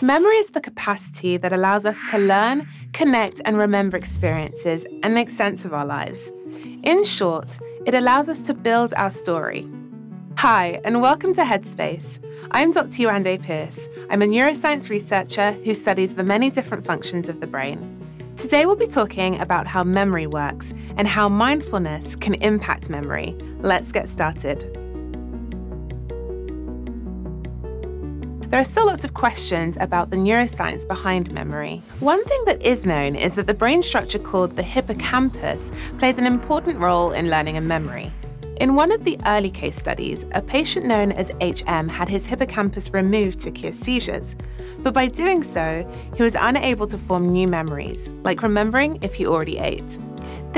Memory is the capacity that allows us to learn, connect, and remember experiences and make sense of our lives. In short, it allows us to build our story. Hi, and welcome to Headspace. I'm Dr. Yewande Pierce. I'm a neuroscience researcher who studies the many different functions of the brain. Today, we'll be talking about how memory works and how mindfulness can impact memory. Let's get started. There are still lots of questions about the neuroscience behind memory. One thing that is known is that the brain structure called the hippocampus plays an important role in learning and memory. In one of the early case studies, a patient known as HM had his hippocampus removed to cure seizures. But by doing so, he was unable to form new memories, like remembering if he already ate.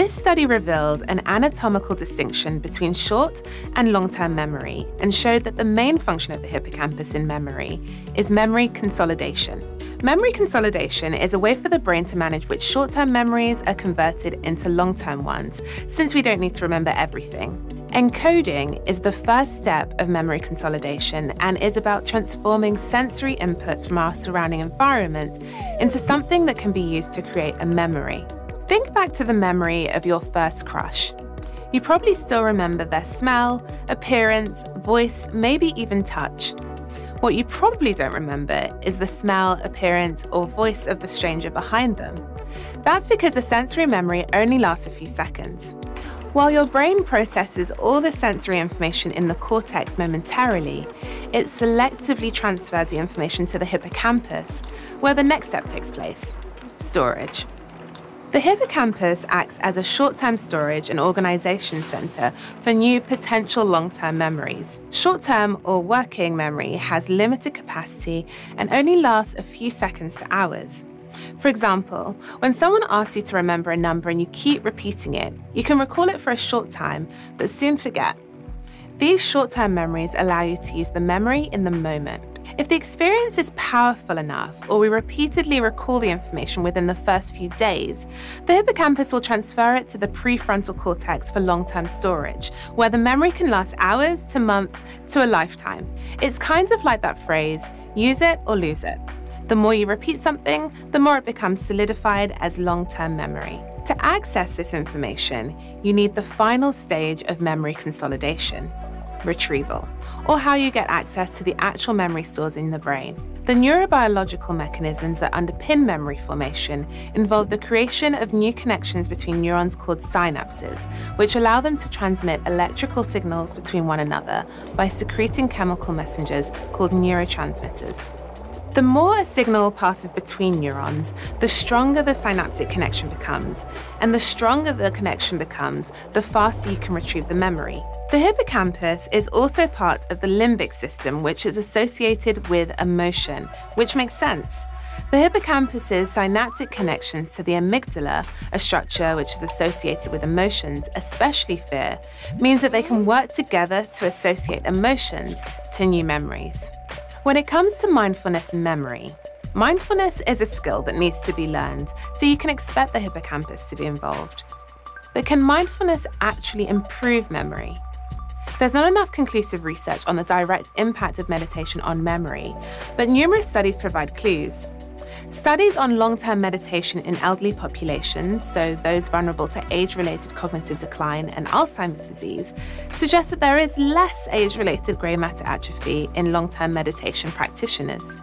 This study revealed an anatomical distinction between short and long term memory and showed that the main function of the hippocampus in memory is memory consolidation. Memory consolidation is a way for the brain to manage which short term memories are converted into long term ones, since we don't need to remember everything. Encoding is the first step of memory consolidation and is about transforming sensory inputs from our surrounding environment into something that can be used to create a memory. Think back to the memory of your first crush. You probably still remember their smell, appearance, voice, maybe even touch. What you probably don't remember is the smell, appearance, or voice of the stranger behind them. That's because a sensory memory only lasts a few seconds. While your brain processes all the sensory information in the cortex momentarily, it selectively transfers the information to the hippocampus, where the next step takes place storage. The hippocampus acts as a short term storage and organization center for new potential long term memories. Short term or working memory has limited capacity and only lasts a few seconds to hours. For example, when someone asks you to remember a number and you keep repeating it, you can recall it for a short time, but soon forget. These short term memories allow you to use the memory in the moment. If the experience is powerful enough, or we repeatedly recall the information within the first few days, the hippocampus will transfer it to the prefrontal cortex for long term storage, where the memory can last hours to months to a lifetime. It's kind of like that phrase use it or lose it. The more you repeat something, the more it becomes solidified as long term memory. To access this information, you need the final stage of memory consolidation retrieval, or how you get access to the actual memory stores in the brain. The neurobiological mechanisms that underpin memory formation involve the creation of new connections between neurons called synapses, which allow them to transmit electrical signals between one another by secreting chemical messengers called neurotransmitters. The more a signal passes between neurons, the stronger the synaptic connection becomes. And the stronger the connection becomes, the faster you can retrieve the memory. The hippocampus is also part of the limbic system, which is associated with emotion, which makes sense. The hippocampus's synaptic connections to the amygdala, a structure which is associated with emotions, especially fear, means that they can work together to associate emotions to new memories. When it comes to mindfulness and memory, mindfulness is a skill that needs to be learned, so you can expect the hippocampus to be involved. But can mindfulness actually improve memory? There's not enough conclusive research on the direct impact of meditation on memory, but numerous studies provide clues. Studies on long term meditation in elderly populations, so those vulnerable to age related cognitive decline and Alzheimer's disease, suggest that there is less age related grey matter atrophy in long term meditation practitioners.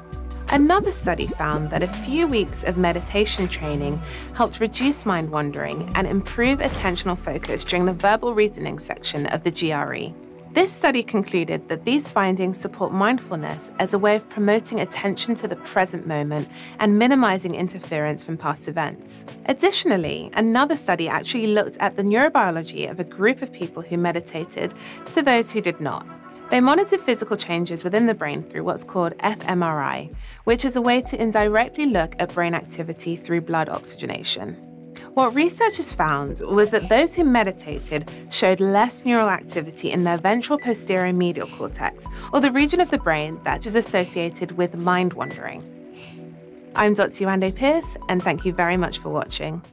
Another study found that a few weeks of meditation training helped reduce mind wandering and improve attentional focus during the verbal reasoning section of the GRE. This study concluded that these findings support mindfulness as a way of promoting attention to the present moment and minimizing interference from past events. Additionally, another study actually looked at the neurobiology of a group of people who meditated to those who did not. They monitored physical changes within the brain through what's called fMRI, which is a way to indirectly look at brain activity through blood oxygenation. What researchers found was that those who meditated showed less neural activity in their ventral posterior medial cortex, or the region of the brain that is associated with mind wandering. I'm Dr. Yewande Pierce, and thank you very much for watching.